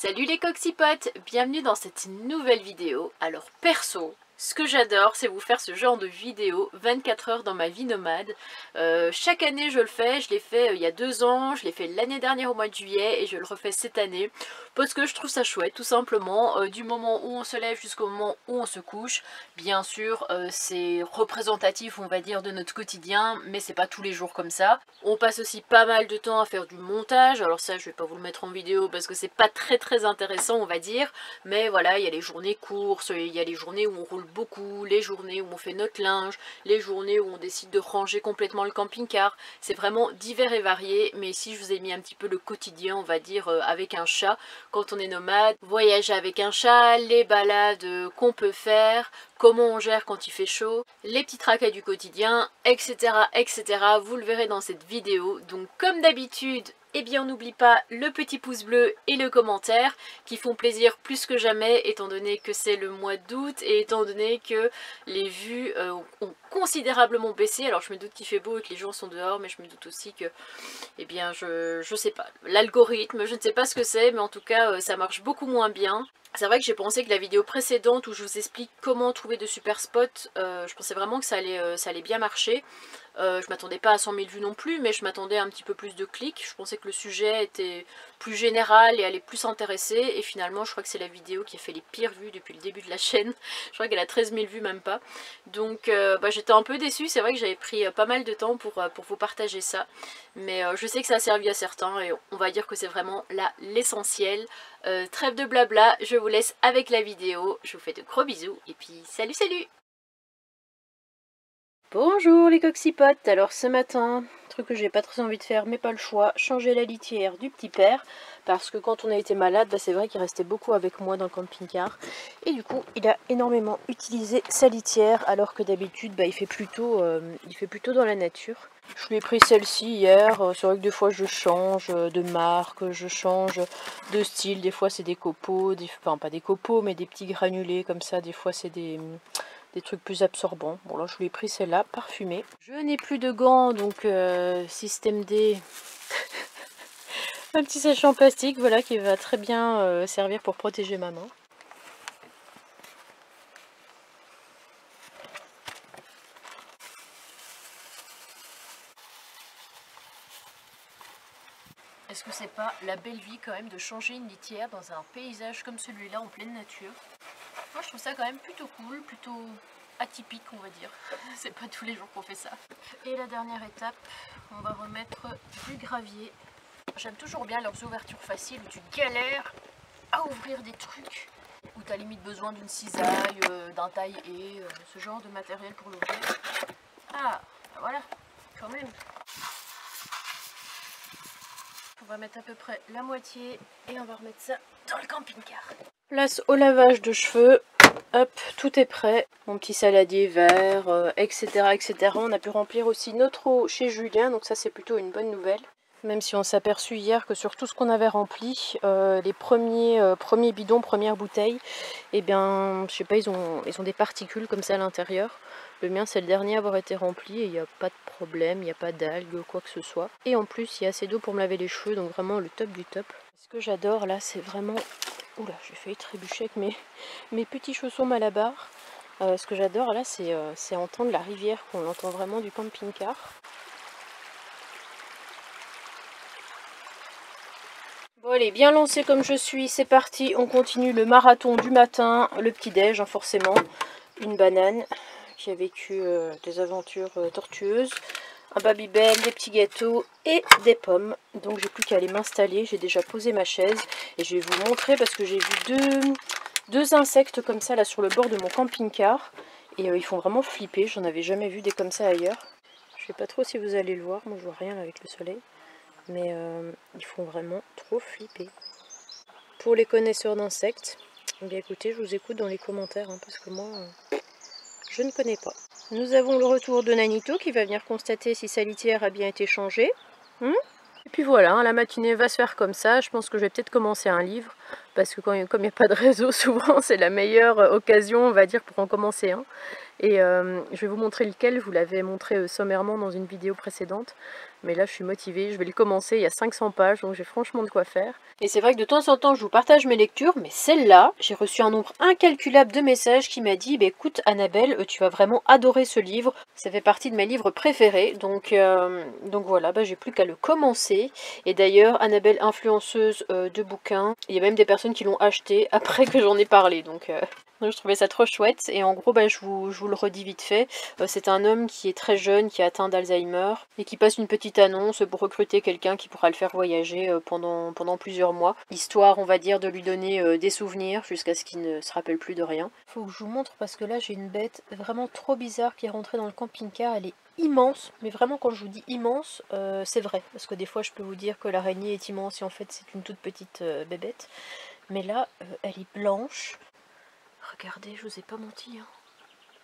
Salut les coxipotes, bienvenue dans cette nouvelle vidéo. Alors perso, ce que j'adore, c'est vous faire ce genre de vidéo 24 heures dans ma vie nomade. Euh, chaque année, je le fais. Je l'ai fait euh, il y a deux ans, je l'ai fait l'année dernière au mois de juillet et je le refais cette année. Parce que je trouve ça chouette, tout simplement. Euh, du moment où on se lève jusqu'au moment où on se couche. Bien sûr, c'est représentatif, on va dire, de notre quotidien, mais c'est pas tous les jours comme ça. On passe aussi pas mal de temps à faire du montage. Alors ça, je vais pas vous le mettre en vidéo parce que c'est pas très très intéressant, on va dire. Mais voilà, il y a les journées courses, il y a les journées où on roule beaucoup, les journées où on fait notre linge, les journées où on décide de ranger complètement le camping-car. C'est vraiment divers et varié, mais ici je vous ai mis un petit peu le quotidien, on va dire, euh, avec un chat. Quand on est nomade, voyager avec un chat, les balades qu'on peut faire, comment on gère quand il fait chaud, les petits tracas du quotidien, etc. etc. Vous le verrez dans cette vidéo. Donc comme d'habitude, eh bien on n'oublie pas le petit pouce bleu et le commentaire qui font plaisir plus que jamais étant donné que c'est le mois d'août et étant donné que les vues euh, ont considérablement baissé. Alors je me doute qu'il fait beau et que les gens sont dehors mais je me doute aussi que, eh bien je, je sais pas, l'algorithme, je ne sais pas ce que c'est mais en tout cas euh, ça marche beaucoup moins bien. C'est vrai que j'ai pensé que la vidéo précédente où je vous explique comment trouver de super spots, euh, je pensais vraiment que ça allait, ça allait bien marcher. Euh, je m'attendais pas à 100 000 vues non plus, mais je m'attendais à un petit peu plus de clics. Je pensais que le sujet était plus général et allait plus intéresser. Et finalement, je crois que c'est la vidéo qui a fait les pires vues depuis le début de la chaîne. Je crois qu'elle a 13 000 vues, même pas. Donc euh, bah, j'étais un peu déçue. C'est vrai que j'avais pris euh, pas mal de temps pour, pour vous partager ça. Mais je sais que ça a servi à certains et on va dire que c'est vraiment là l'essentiel. Trêve de blabla, je vous laisse avec la vidéo. Je vous fais de gros bisous et puis salut salut Bonjour les coxipotes, alors ce matin, truc que j'ai pas très envie de faire mais pas le choix, changer la litière du petit père parce que quand on a été malade, bah, c'est vrai qu'il restait beaucoup avec moi dans le camping-car et du coup il a énormément utilisé sa litière alors que d'habitude bah, euh, il fait plutôt dans la nature. Je lui ai pris celle-ci hier, euh, c'est vrai que des fois je change de marque, je change de style, des fois c'est des copeaux, enfin pas des copeaux mais des petits granulés comme ça, des fois c'est des des trucs plus absorbants. Bon là je lui ai pris celle-là, parfumée. Je n'ai plus de gants, donc euh, système D. un petit sachet en plastique, voilà, qui va très bien euh, servir pour protéger ma main. C'est pas la belle vie quand même de changer une litière dans un paysage comme celui-là en pleine nature moi je trouve ça quand même plutôt cool, plutôt atypique on va dire. C'est pas tous les jours qu'on fait ça. Et la dernière étape, on va remettre du gravier. J'aime toujours bien leurs ouvertures faciles où tu galères à ouvrir des trucs. Où tu as limite besoin d'une cisaille, euh, d'un taille et euh, ce genre de matériel pour l'ouvrir. Ah, bah voilà, quand même. On va mettre à peu près la moitié et on va remettre ça dans le camping-car. Place au lavage de cheveux. Hop, tout est prêt. Mon petit saladier vert, etc., euh, etc. On a pu remplir aussi notre eau chez Julien, donc ça c'est plutôt une bonne nouvelle. Même si on s'est aperçu hier que sur tout ce qu'on avait rempli, euh, les premiers, euh, premiers bidons, premières bouteilles, eh bien, je sais pas, ils ont, des particules comme ça à l'intérieur. Le mien, c'est le dernier à avoir été rempli et il n'y a pas de problème, il n'y a pas d'algues, quoi que ce soit. Et en plus, il y a assez d'eau pour me laver les cheveux, donc vraiment le top du top. Ce que j'adore là, c'est vraiment Oula, j'ai failli trébucher avec mes, mes petits chaussons malabar. Euh, ce que j'adore là, c'est entendre la rivière, qu'on entend vraiment du camping-car. Allez, bien lancé comme je suis, c'est parti. On continue le marathon du matin, le petit-déj hein, forcément. Une banane qui a vécu euh, des aventures tortueuses un Babybel, des petits gâteaux et des pommes. Donc j'ai plus qu'à aller m'installer. J'ai déjà posé ma chaise et je vais vous montrer parce que j'ai vu deux, deux insectes comme ça là sur le bord de mon camping-car. Et euh, ils font vraiment flipper. J'en avais jamais vu des comme ça ailleurs. Je sais pas trop si vous allez le voir. Moi je vois rien avec le soleil. Mais euh, ils font vraiment trop flipper. Pour les connaisseurs d'insectes, eh bien écoutez, je vous écoute dans les commentaires hein, parce que moi, euh, je ne connais pas. Nous avons le retour de Nanito qui va venir constater si sa litière a bien été changée. Hmm? Et puis voilà, hein, la matinée va se faire comme ça. Je pense que je vais peut-être commencer un livre. Parce que quand, comme il n'y a pas de réseau, souvent c'est la meilleure occasion, on va dire, pour en commencer un. Et euh, je vais vous montrer lequel, vous l'avais montré euh, sommairement dans une vidéo précédente. Mais là je suis motivée, je vais le commencer, il y a 500 pages, donc j'ai franchement de quoi faire. Et c'est vrai que de temps en temps je vous partage mes lectures, mais celle-là, j'ai reçu un nombre incalculable de messages qui m'a dit bah, écoute Annabelle, euh, tu vas vraiment adorer ce livre, ça fait partie de mes livres préférés, donc, donc voilà, bah, j'ai plus qu'à le commencer. Et d'ailleurs, Annabelle, influenceuse de bouquins, il y a même des personnes qui l'ont acheté après que j'en ai parlé, donc je trouvais ça trop chouette et en gros bah, je, vous, le redis vite fait. Euh, c'est un homme qui est très jeune, qui est atteint d'Alzheimer et qui passe une petite annonce pour recruter quelqu'un qui pourra le faire voyager euh, pendant, pendant plusieurs mois. Histoire on va dire de lui donner euh, des souvenirs jusqu'à ce qu'il ne se rappelle plus de rien. Faut que je vous montre parce que là j'ai une bête vraiment trop bizarre qui est rentrée dans le camping-car. Elle est immense, mais vraiment quand je vous dis immense, c'est vrai. Parce que des fois je peux vous dire que l'araignée est immense et en fait c'est une toute petite bébête. Mais là, elle est blanche, Regardez, je vous ai pas menti. Hein.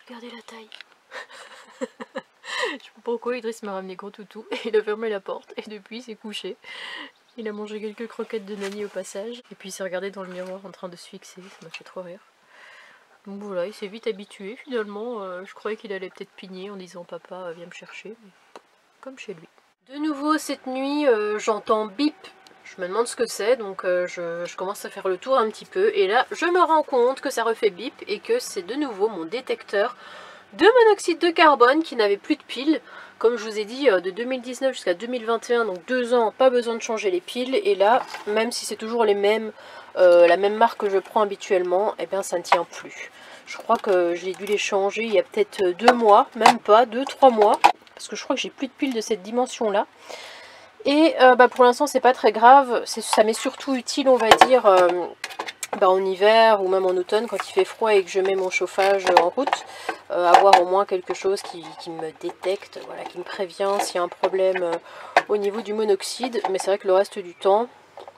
Regardez la taille. je sais pas pourquoi Idriss m'a ramené gros toutou et il a fermé la porte et depuis il s'est couché. Il a mangé quelques croquettes de Nani au passage et puis il s'est regardé dans le miroir en train de se fixer, ça m'a fait trop rire. Donc voilà, il s'est vite habitué finalement. Euh, je croyais qu'il allait peut-être pigner en disant papa viens me chercher, comme chez lui. De nouveau cette nuit, euh, j'entends bip je me demande ce que c'est, donc euh, je, commence à faire le tour un petit peu. Et là, je me rends compte que ça refait bip et que c'est de nouveau mon détecteur de monoxyde de carbone qui n'avait plus de piles. Comme je vous ai dit, euh, de 2019 jusqu'à 2021, donc deux ans, pas besoin de changer les piles. Et là, même si c'est toujours les mêmes, euh, la même marque que je prends habituellement, eh bien ça ne tient plus. Je crois que j'ai dû les changer il y a peut-être deux mois, même pas, deux, trois mois. Parce que je crois que j'ai plus de piles de cette dimension-là. Et euh, bah, pour l'instant c'est pas très grave, ça m'est surtout utile on va dire euh, bah, en hiver ou même en automne quand il fait froid et que je mets mon chauffage en route, euh, avoir au moins quelque chose qui, me détecte, voilà, qui me prévient s'il y a un problème au niveau du monoxyde. Mais c'est vrai que le reste du temps,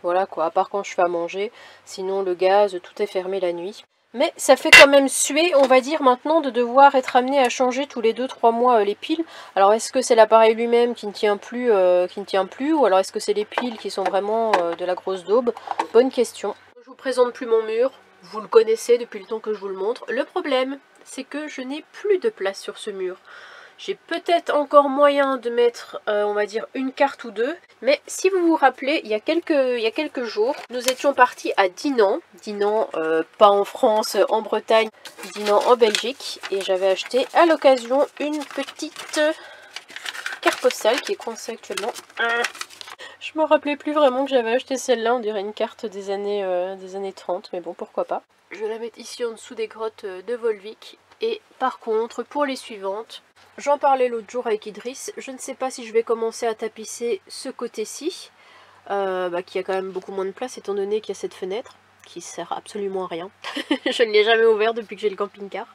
voilà quoi, à part quand je fais à manger, sinon le gaz, tout est fermé la nuit. Mais ça fait quand même suer, on va dire maintenant, de devoir être amené à changer tous les 2-3 mois euh, les piles. Alors est-ce que c'est l'appareil lui-même qui ne tient plus, euh, qui ne tient plus, ou alors est-ce que c'est les piles qui sont vraiment euh, de la grosse daube? Bonne question. Je vous présente plus mon mur, vous le connaissez depuis le temps que je vous le montre. Le problème, c'est que je n'ai plus de place sur ce mur. J'ai peut-être encore moyen de mettre, euh, on va dire, une carte ou deux. Mais si vous vous rappelez, il y a quelques, jours, nous étions partis à Dinan. Dinan, euh, pas en France, en Bretagne, Dinan en Belgique. Et j'avais acheté à l'occasion une petite carte postale qui est coincée actuellement. Je me rappelais plus vraiment que j'avais acheté celle-là, on dirait une carte des années, euh, des années 30, mais bon, pourquoi pas. Je vais la mettre ici en dessous des grottes de Volvic. Et par contre, pour les suivantes, J'en parlais l'autre jour avec Idriss. Je ne sais pas si je vais commencer à tapisser ce côté-ci, euh, bah, qui a quand même beaucoup moins de place étant donné qu'il y a cette fenêtre qui sert absolument à rien. je ne l'ai jamais ouvert depuis que j'ai le camping-car.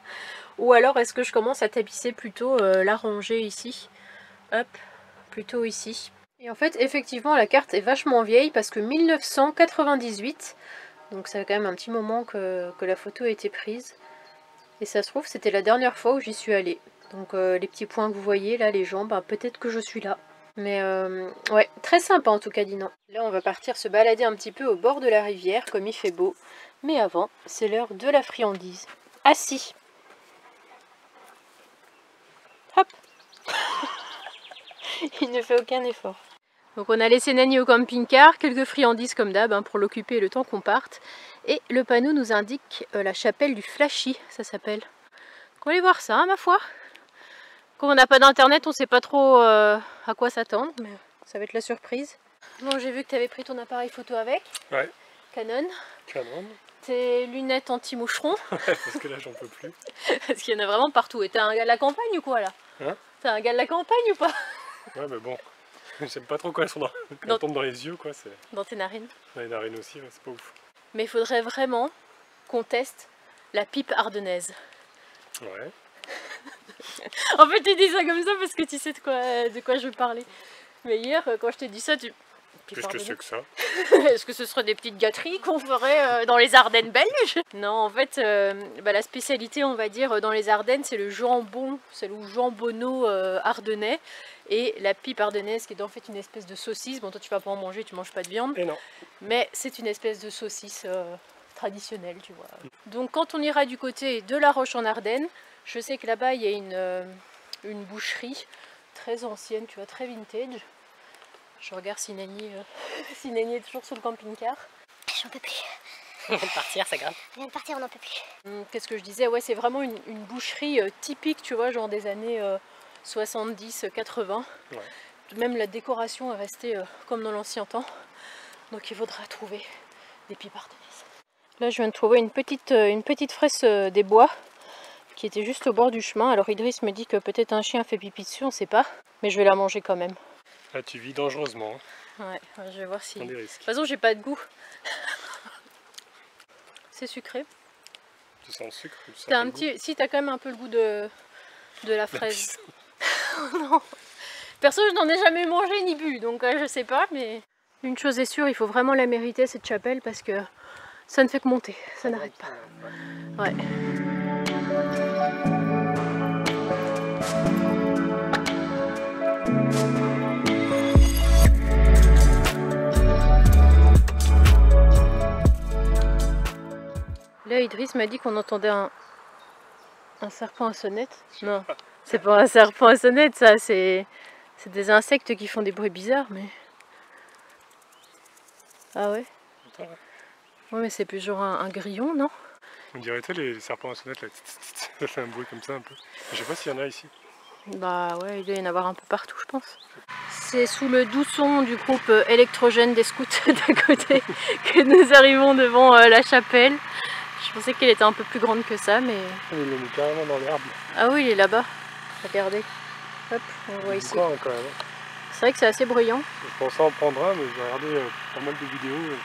Ou alors est-ce que je commence à tapisser plutôt euh, la rangée ici? Hop, plutôt ici. Et en fait, effectivement, la carte est vachement vieille parce que 1998, donc ça fait quand même un petit moment que, que la photo a été prise. Et ça se trouve, c'était la dernière fois où j'y suis allée. Donc euh, les petits points que vous voyez là, les jambes, bah, peut-être que je suis là. Mais euh, ouais, très sympa en tout cas Dinan. Là on va partir se balader un petit peu au bord de la rivière comme il fait beau. Mais avant, c'est l'heure de la friandise. Assis. Hop Il ne fait aucun effort. Donc on a laissé Nani au camping-car, quelques friandises comme d'hab hein, pour l'occuper le temps qu'on parte. Et le panneau nous indique euh, la chapelle du Flashy, ça s'appelle. On va aller voir ça, hein, ma foi. Comme on n'a pas d'internet, on sait pas trop euh, à quoi s'attendre, mais ça va être la surprise. Bon, j'ai vu que tu avais pris ton appareil photo avec. Ouais. Canon. Canon. Tes lunettes anti-moucheron. Ouais, parce que là, j'en peux plus. parce qu'il y en a vraiment partout. Et t'es un gars de la campagne ou quoi, là Hein T'es un gars de la campagne ou pas Ouais, mais bon. J'aime pas trop quand elles sont dans, quand dans... dans les yeux, quoi. Dans tes narines Dans les narines aussi, c'est pas ouf. Mais il faudrait vraiment qu'on teste la pipe ardennaise. Ouais. en fait, tu dis ça comme ça parce que tu sais de quoi, de quoi je veux parler. Mais hier, quand je t'ai dit ça, tu, Qu'est-ce que c'est que ça? Est-ce que ce serait des petites gâteries qu'on ferait euh, dans les Ardennes belges? Non, en fait, euh, bah, la spécialité, on va dire, dans les Ardennes, c'est le jambon, c'est le jambonneau euh, ardennais et la pipe ardennaise, qui est en fait une espèce de saucisse. Bon, toi, tu vas pas en manger, tu manges pas de viande, Et non. mais c'est une espèce de saucisse euh, traditionnelle, tu vois. Donc, quand on ira du côté de La Roche en Ardennes, je sais que là-bas, il y a une, euh, une boucherie très ancienne, tu vois, très vintage. Je regarde si Nani, euh, si Nani est toujours sur le camping-car. J'en peux plus. On vient de partir, c'est grave. On vient de partir, on n'en peut plus. Hum, Qu'est-ce que je disais? Ouais, c'est vraiment une, une boucherie euh, typique, tu vois, genre des années 70-80. Ouais. Même la décoration est restée euh, comme dans l'ancien temps. Donc il faudra trouver des pipes ardennaises. Là, je viens de trouver une petite, euh, une petite fraise euh, des bois qui était juste au bord du chemin. Alors Idriss me dit que peut-être un chien fait pipi dessus, on sait pas. Mais je vais la manger quand même. Là, tu vis dangereusement. hein. Ouais, je vais voir si... De toute façon, j'ai pas de goût. C'est sucré. Tu sens le sucre tu sens un goût petit... Si, t'as quand même un peu le goût de, de la fraise. non. Perso, je n'en ai jamais mangé ni bu, donc euh, je sais pas, mais... Une chose est sûre, il faut vraiment la mériter, cette chapelle, parce que ça ne fait que monter, ça n'arrête pas. Ouais. Là, Idriss m'a dit qu'on entendait un, un serpent à sonnette. Non, c'est pas un serpent à sonnette, ça, c'est des insectes qui font des bruits bizarres, mais. Ah ouais? Ouais, mais c'est plus genre un, un grillon, non? On dirait tu les serpents à sonnette, là. Ça fait un bruit comme ça un peu. Je sais pas s'il y en a ici. Bah ouais, il doit y en avoir un peu partout, je pense. C'est sous le doux son du groupe euh, électrogène des scouts d'à côté que nous arrivons devant euh, la chapelle. Je pensais qu'elle était un peu plus grande que ça, mais... Il l'a mis carrément dans l'herbe. Ah oui, il est là-bas. Regardez. Hop, on voit ici. C'est vrai que c'est assez bruyant. Je pensais en prendre un, mais j'ai regardé euh, pas mal de vidéos. euh,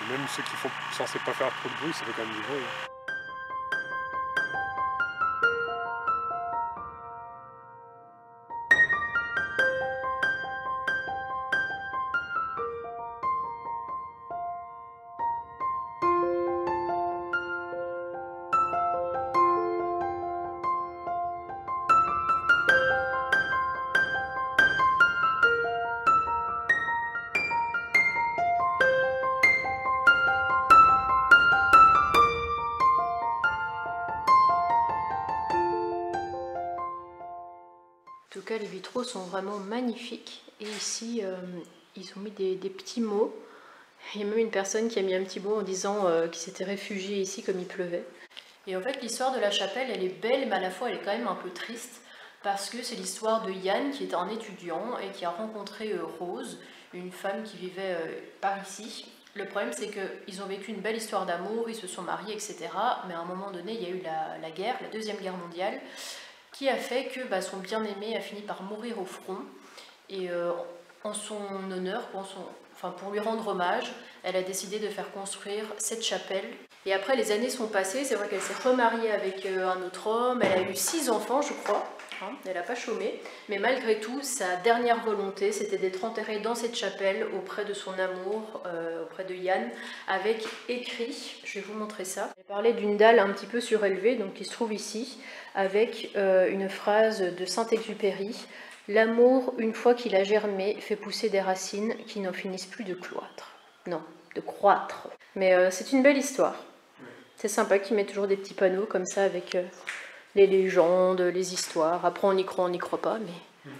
et même ceux qui font censés pas faire trop de bruit, ça fait quand même du bruit. Les vitraux sont vraiment magnifiques. Et ici, euh, ils ont mis des, petits mots. Il y a même une personne qui a mis un petit mot en disant euh, qu'il s'était réfugié ici comme il pleuvait. Et en fait, l'histoire de la chapelle, elle est belle, mais à la fois, elle est quand même un peu triste. Parce que c'est l'histoire de Yann, qui est un étudiant et qui a rencontré euh, Rose, une femme qui vivait par ici. Le problème, c'est qu'ils ont vécu une belle histoire d'amour, ils se sont mariés, etc. Mais à un moment donné, il y a eu la guerre, la Deuxième Guerre mondiale qui a fait que bah, son bien-aimé a fini par mourir au front. Et euh, en son honneur, pour, enfin, pour lui rendre hommage, elle a décidé de faire construire cette chapelle. Et après, les années sont passées, c'est vrai qu'elle s'est remariée avec euh, un autre homme, elle a eu six enfants, je crois. Hein, elle n'a pas chômé. Mais malgré tout, sa dernière volonté, c'était d'être enterrée dans cette chapelle auprès de son amour, euh, auprès de Yann, avec écrit, je vais vous montrer ça. Elle parlait d'une dalle un petit peu surélevée, donc qui se trouve ici, avec euh, une phrase de Saint-Exupéry. L'amour, une fois qu'il a germé, fait pousser des racines qui n'en finissent plus de cloître. Non, de croître. Mais euh, c'est une belle histoire. C'est sympa qu'ils mettent toujours des petits panneaux comme ça avec les légendes, les histoires. Après, on y croit, on n'y croit pas, mais,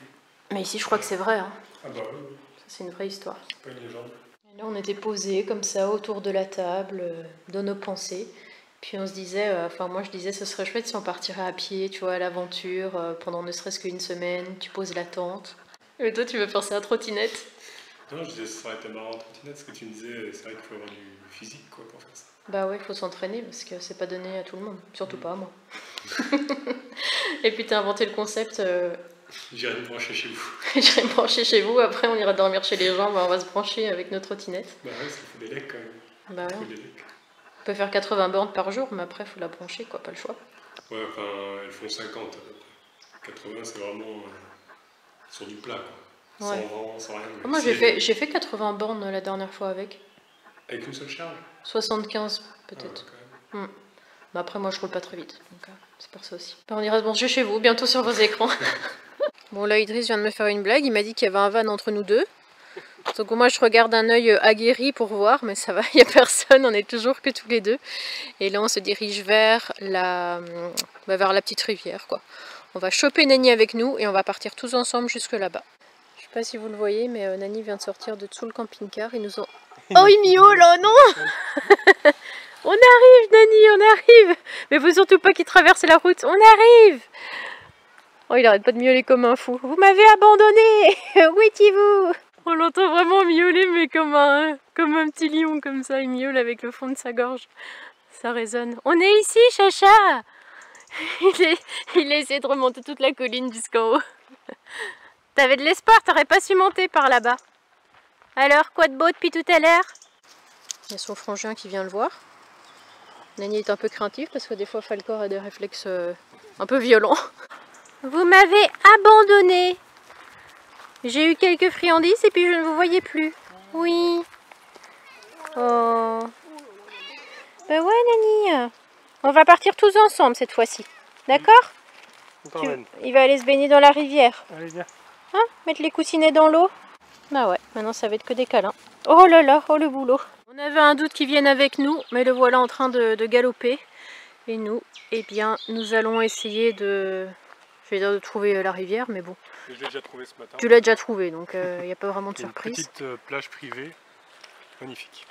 mais ici, je crois que c'est vrai. hein. Ah bah oui, C'est une vraie histoire. c'est pas une légende. Et là, on était posés comme ça autour de la table, euh, dans nos pensées. Puis on se disait, euh, enfin moi je disais, ce serait chouette si on partirait à pied, tu vois, à l'aventure, euh, pendant ne serait-ce qu'une semaine, tu poses la tente. Et toi, tu veux faire ça à trottinette? Non, je disais, ça aurait été marrant en trottinette, ce que tu me disais, c'est vrai qu'il faut avoir du physique quoi, pour faire ça. Bah ouais, il faut s'entraîner parce que c'est pas donné à tout le monde, surtout pas à moi. Et puis t'as inventé le concept, euh, J'irai me brancher chez vous. j'irai me brancher chez vous, après on ira dormir chez les gens, bah, on va se brancher avec nos trottinettes. Bah ouais, ça fait des legs quand même. Bah ouais. Des. On peut faire 80 bornes par jour, mais après faut la brancher, quoi, pas le choix. Ouais, enfin, elles font 50 à peu près. 80, c'est vraiment euh, sur du plat quoi. Sans Ouais. vent, sans rien. Moi j'ai fait, j'ai fait 80 bornes la dernière fois avec. Avec une seule charge 75 Ah, peut-être. quand même. Mais après moi je roule pas très vite. Donc euh, c'est pour ça aussi. Bah, on ira se manger chez vous, bientôt sur vos écrans. bon là Idriss vient de me faire une blague. Il m'a dit qu'il y avait un van entre nous deux. Donc moi je regarde un œil euh, aguerri pour voir, mais ça va, il n'y a personne, on est toujours que tous les deux. Et là on se dirige vers la, bah, vers la petite rivière quoi. On va choper Nani avec nous et on va partir tous ensemble jusque là-bas. Je sais pas si vous le voyez, mais euh, Nani vient de sortir de dessous le camping-car. Ils nous ont... Oh il miaule, oh non On arrive Nani, on arrive Mais faut surtout pas qu'il traverse la route, on arrive Oh il arrête pas de miauler comme un fou. Vous m'avez abandonné Où étiez-vous? On l'entend vraiment miauler mais comme un, comme un petit lion comme ça, il miaule avec le fond de sa gorge. Ça résonne. On est ici Chacha il, est, il a essayé de remonter toute la colline jusqu'en haut. T'avais de l'espoir, t'aurais pas su monter par là-bas. Alors, quoi de beau depuis tout à l'heure? Il y a son frangin qui vient le voir. Nani est un peu craintive parce que des fois Falcor a des réflexes euh, un peu violents. Vous m'avez abandonné. J'ai eu quelques friandises et puis je ne vous voyais plus. Oui. Oh. Ben ouais Nani. On va partir tous ensemble cette fois-ci. D'accord? Tu-. Il va aller se baigner dans la rivière. Allez, viens. Hein? Mettre les coussinets dans l'eau? Bah ouais, maintenant ça va être que des câlins. Oh là là, oh le boulot. On avait un doute qu'ils viennent avec nous, mais le voilà en train de, de galoper. Et nous, eh bien, nous allons essayer de... Je vais dire de trouver euh, la rivière, mais bon. Je l'ai déjà trouvé ce matin. Tu l'as déjà trouvé, donc il n'y a pas vraiment de a Une surprise. petite euh, plage privée. Magnifique.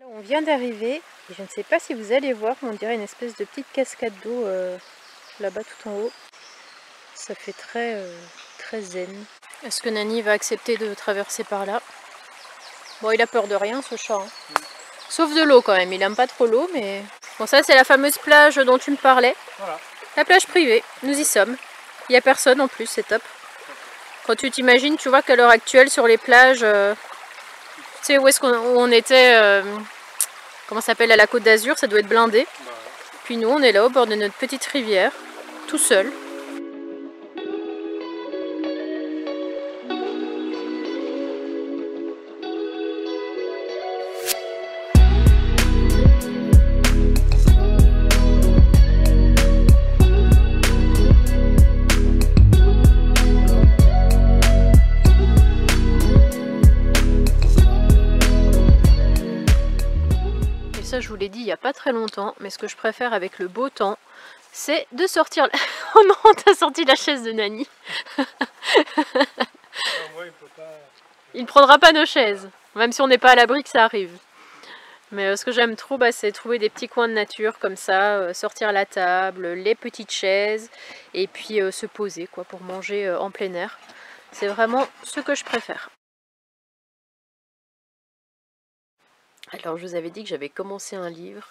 Là, on vient d'arriver, et je ne sais pas si vous allez voir, mais on dirait une espèce de petite cascade d'eau euh, là-bas tout en haut. Ça fait très, euh, très zen. Est-ce que Nani va accepter de traverser par là? Bon, il a peur de rien ce chat. hein. Sauf de l'eau quand même, il aime pas trop l'eau, mais... Bon, ça c'est la fameuse plage dont tu me parlais. Voilà. La plage privée, nous y sommes. Il n'y a personne en plus, c'est top. Quand tu t'imagines, tu vois qu'à l'heure actuelle sur les plages, euh, tu sais où est-ce qu'on était, euh, comment ça s'appelle, à la côte d'Azur, ça doit être blindé. Bah, Puis nous, on est là au bord de notre petite rivière, tout seul. Dit il n'y a pas très longtemps, mais ce que je préfère avec le beau temps, c'est de sortir... la- oh non, t'as sorti la chaise de Nani. non, moi, il peut pas. Il ne prendra pas nos chaises, même si on n'est pas à l'abri que ça arrive. Mais euh, ce que j'aime trop, bah, c'est trouver des petits coins de nature comme ça, euh, sortir la table, les petites chaises, et puis euh, se poser quoi, pour manger en plein air. C'est vraiment ce que je préfère. Alors je vous avais dit que j'avais commencé un livre.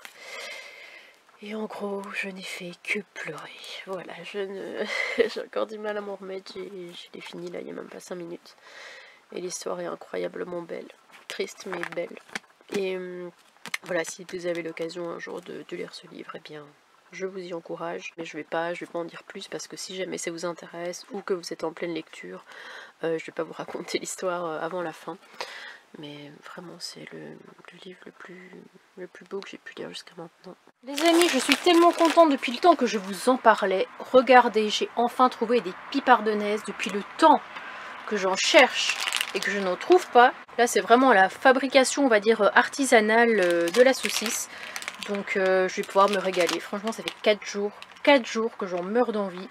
Et en gros, je n'ai fait que pleurer. Voilà, ne... j'ai encore du mal à m'en remettre. J'ai- Je l'ai fini là, il n'y a même pas 5 minutes. Et l'histoire est incroyablement belle. Triste mais belle. Et hum, voilà, si vous avez l'occasion un jour de, de lire ce livre, eh bien, je vous y encourage. Mais je vais pas, je vais pas en dire plus parce que si jamais ça vous intéresse ou que vous êtes en pleine lecture, euh, je vais pas vous raconter l'histoire euh, avant la fin. Mais vraiment, c'est le, livre le plus, le plus beau que j'ai pu lire jusqu'à maintenant. Les amis, je suis tellement contente depuis le temps que je vous en parlais. Regardez, j'ai enfin trouvé des pipes ardennaises depuis le temps que j'en cherche et que je n'en trouve pas. Là, c'est vraiment la fabrication, on va dire, artisanale euh, de la saucisse. Donc, euh, je vais pouvoir me régaler. Franchement, ça fait 4 jours, 4 jours que j'en meurs d'envie.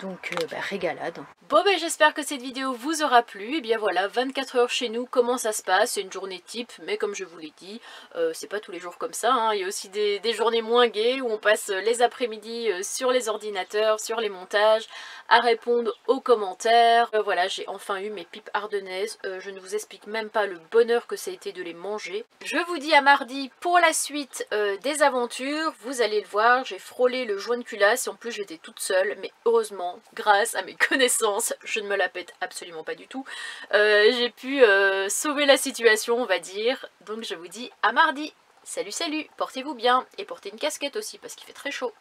Donc, euh, bah, régalade. Bon ben j'espère que cette vidéo vous aura plu, et bien voilà, 24 heures chez nous, comment ça se passe, c'est une journée type, mais comme je vous l'ai dit, euh, c'est pas tous les jours comme ça, hein. il y a aussi des, journées moins gaies où on passe les après-midi euh, sur les ordinateurs, sur les montages, à répondre aux commentaires. Euh, voilà, j'ai enfin eu mes pipes ardennaises, je ne vous explique même pas le bonheur que ça a été de les manger. Je vous dis à mardi pour la suite des aventures, vous allez le voir, j'ai frôlé le joint de culasse, et en plus j'étais toute seule, mais heureusement, grâce à mes connaissances, je ne me la pète absolument pas du tout. Euh, j'ai pu euh, sauver la situation, on va dire. Donc je vous dis à mardi. Salut, salut, portez-vous bien et portez une casquette aussi parce qu'il fait très chaud.